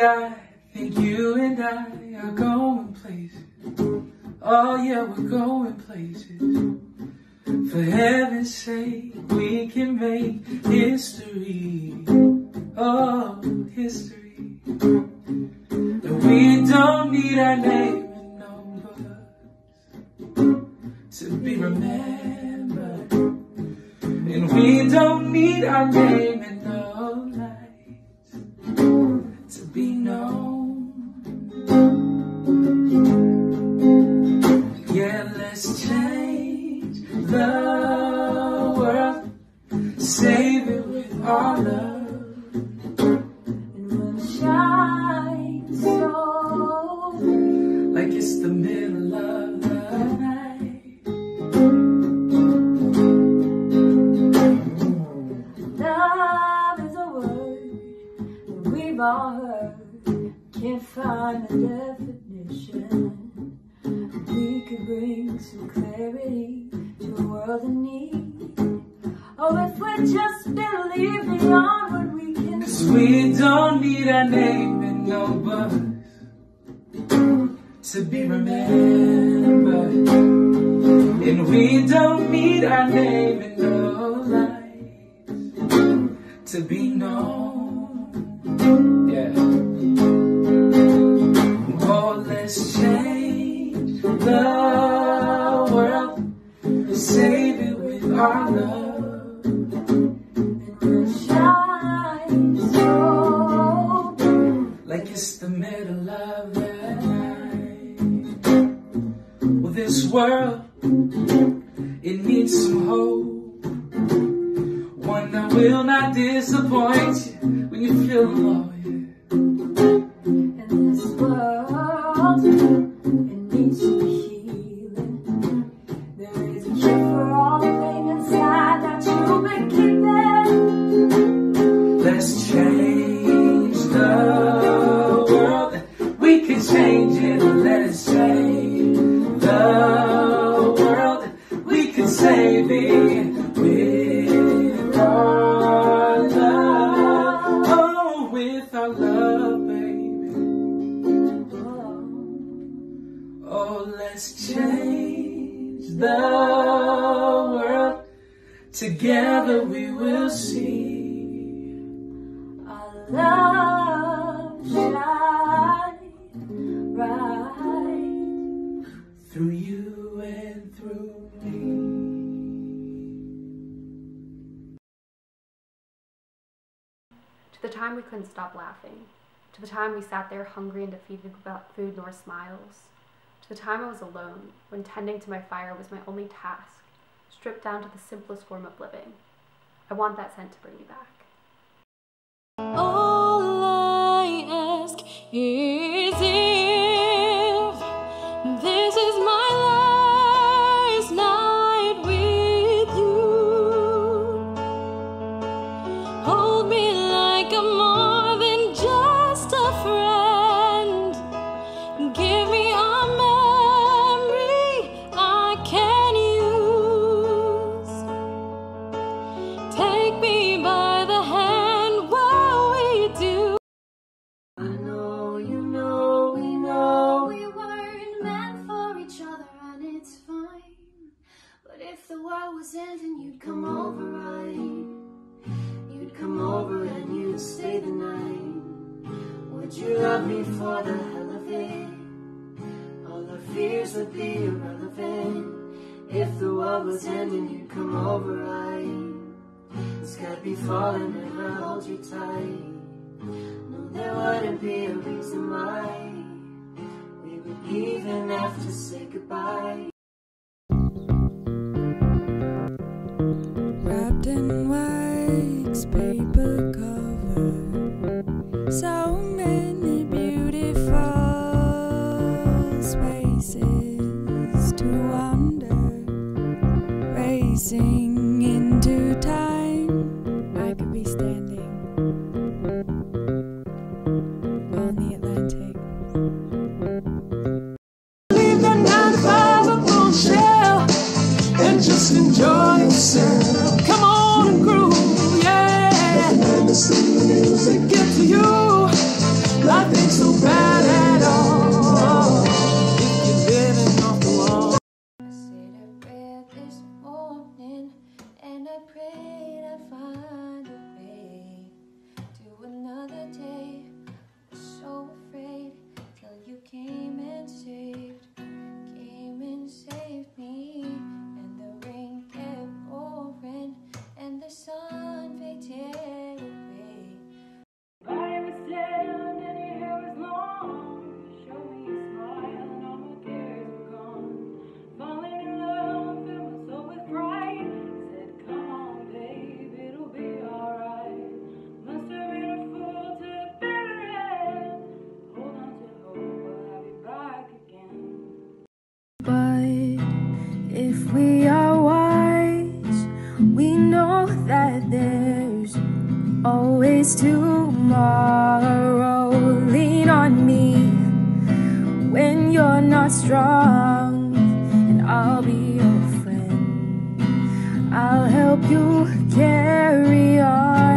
I think you and I are going places. Oh yeah, we're going places. For heaven's sake, we can make history. Oh, history. And we don't need our name and numbers to be remembered. And we don't need our name and no lies. We could bring some clarity to a world in need. Oh, if we just believe beyond what we can Cause we don't need our name in no book to be remembered. And we don't need our name in no light to be known. world, it needs some hope. One that will not disappoint you when you feel low. In this world, it needs some healing. There is a cure for all the pain inside that you've been keeping. Let's change the world. We can change it. Change the world. Together we will see our love shine right through you and through me. To the time we couldn't stop laughing, to the time we sat there hungry and defeated without food nor smiles to the time I was alone, when tending to my fire was my only task, stripped down to the simplest form of living. I want that scent to bring me back. If the world was ending, you'd come over, right? You'd come over and you'd stay the night. Would you love me for the hell of it? All our fears would be irrelevant. If the world was ending, you'd come over, right? The sky'd be falling and I'd hold you tight. No, there wouldn't be a reason why we would even have to say goodbye. Wax always tomorrow. Lean on me when you're not strong, and I'll be your friend. I'll help you carry on.